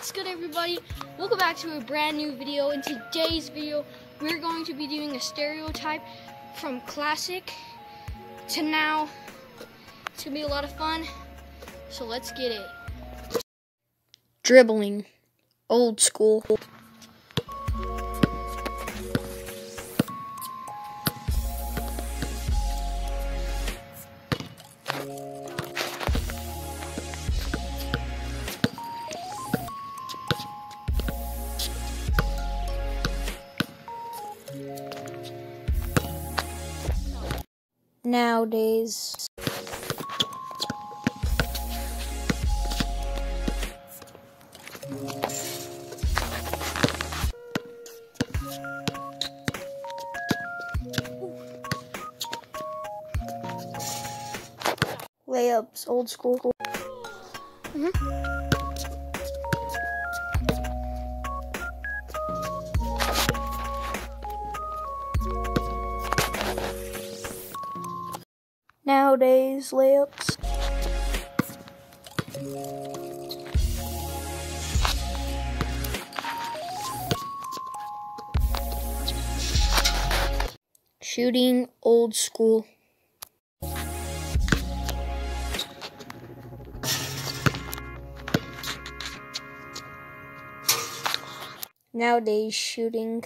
What's good everybody? Welcome back to a brand new video. In today's video, we're going to be doing a stereotype from classic to now. It's gonna be a lot of fun, so let's get it. Dribbling, old school. Nowadays. Layups, old school. Mhm. Nowadays, layups. Shooting, old school. Nowadays, shooting.